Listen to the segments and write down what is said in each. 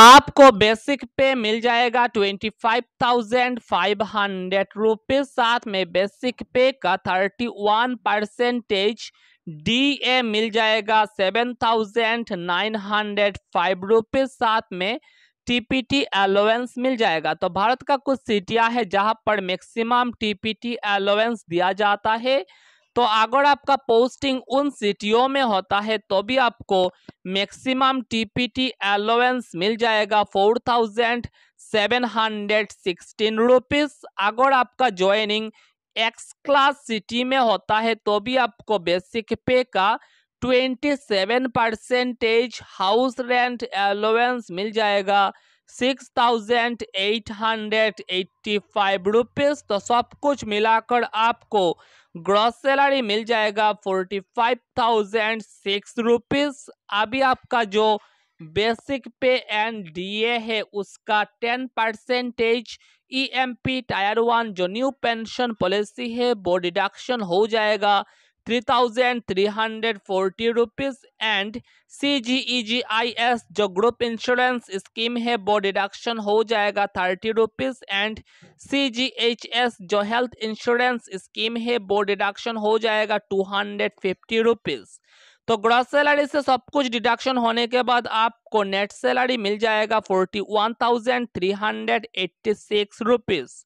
आपको basic pay मिल जाएगा twenty five thousand five hundred rupees साथ में बेसिक पे का thirty one percentage D A मिल जाएगा seven thousand nine hundred five rupees साथ में टीपीटी अलाउंस मिल जाएगा। तो भारत का कुछ सिटियाँ है जहाँ पर मैक्सिमम टीपीटी अलाउंस दिया जाता है। तो अगर आपका पोस्टिंग उन सिटियों में होता है तो भी आपको मैक्सिमम टीपीटी अलाउंस मिल जाएगा four thousand seven hundred sixteen rupees अगर आपका ज्वाइनिंग एक्स क्लास सिटी में होता है तो भी आपको बेसिक पे का twenty seven percentage house rent allowance मिल जाएगा six thousand eight hundred eighty five rupees तो सब कुछ मिलाकर आपको ग्रॉस सैलरी मिल जाएगा forty five thousand six rupees अभी आपका जो बेसिक पे एंड डीए है, उसका ten percentage E M P tier one जो न्यू पेंशन पॉलिसी है, वो डिडक्शन हो जाएगा three thousand three hundred forty rupees and C G E G I S जो ग्रुप इंश्योरेंस स्कीम है, वो डिडक्शन हो जाएगा thirty rupees and C G H S जो हेल्थ इंश्योरेंस स्कीम है, वो डिडक्शन हो जाएगा टू हंड्रेड फिफ्टी रुपीज़ तो ग्रॉस सैलरी से सब कुछ डिडक्शन होने के बाद आपको नेट सैलरी मिल जाएगा forty one thousand three hundred eighty six rupees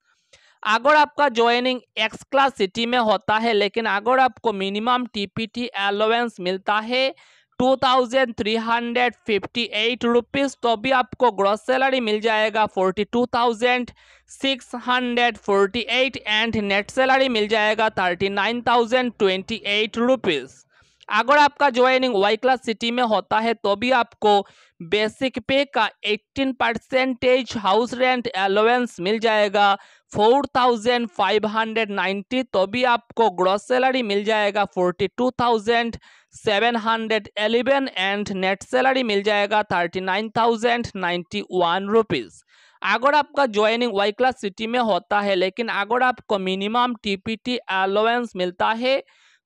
अगर आपका ज्वाइनिंग एक्स क्लास सिटी में होता है, लेकिन अगर आपको मिनिमम टीपीटी अलाउंस मिलता है two thousand three hundred fifty eight rupees तो भी आपको ग्रॉस सैलरी मिल जाएगा forty two thousand six hundred forty eight and net salary मिल जाएगा thirty nine thousand twenty eight rupees अगर आपका ज्वाइनिंग वाई क्लास सिटी में होता है तो भी आपको बेसिक पे का 18 परसेंटेज हाउस रेंट अलाउंस मिल जाएगा। Four thousand five hundred ninety तो भी आपको ग्रॉस सैलरी मिल जाएगा। Forty two thousand seven hundred eleven and net salary मिल जाएगा thirty nine thousand ninety one rupees अगर आपका ज्वाइनिंग वाई क्लास सिटी में होता है, लेकिन अगर आपको मिनिमम टीपीटी अलाउंस मिलता है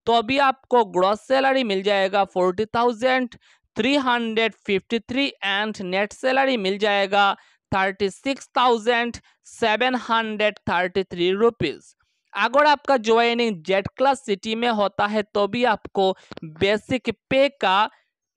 तो अभी आपको ग्रॉस सैलरी मिल जाएगा forty thousand three hundred fifty three and net salary मिल जाएगा thirty six thousand seven hundred thirty three rupees अगर आपका ज्वाइनिंग जेड क्लास सिटी में होता है तो भी आपको बेसिक पे का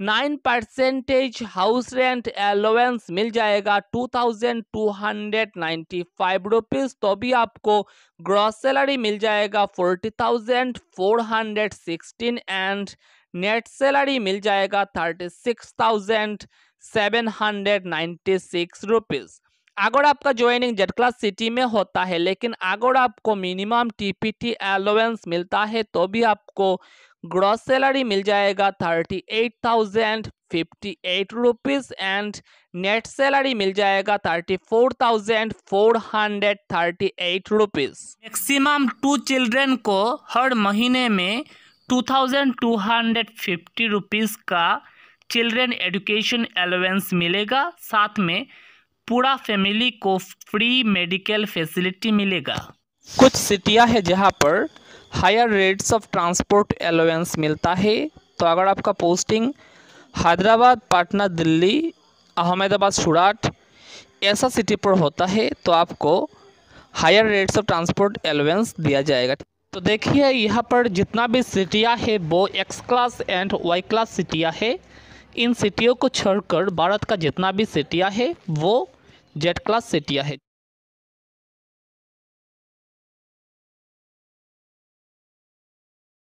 nine percentage house rent allowance मिल जाएगा two thousand two hundred ninety five rupees तो भी आपको ग्रॉस सैलरी मिल जाएगा forty thousand four hundred sixteen and net salary मिल जाएगा thirty six thousand seven hundred ninety six rupees अगर आपका ज्वाइनिंग जेड क्लास सिटी में होता है, लेकिन अगर आपको मिनिमम टीपीटी अलाउंस मिलता है तो भी आपको ग्रॉस सैलरी मिल जाएगा thirty eight thousand fifty eight rupees and net salary मिल जाएगा thirty four thousand four hundred thirty eight rupees maximum two children को हर महीने में two thousand two hundred fifty rupees का चिल्ड्रेन एजुकेशन अलाउंस मिलेगा। साथ में पूरा फैमिली को फ्री मेडिकल फैसिलिटी मिलेगा। कुछ सिटियाँ है जहाँ पर higher rates of transport allowance मिलता है। तो अगर आपका पोस्टिंग हैदराबाद, पटना, दिल्ली, अहमदाबाद सूरत ऐसा सिटी पर होता है तो आपको higher rates of transport allowance दिया जाएगा। तो देखिए, यहाँ पर जितना भी सिटियाँ है, वो X class and Y class सिटियाँ है। इन सिटियों को छोड़कर भारत का जितना भी सिटियाँ है, वो जेड क्लास सिटियाँ है।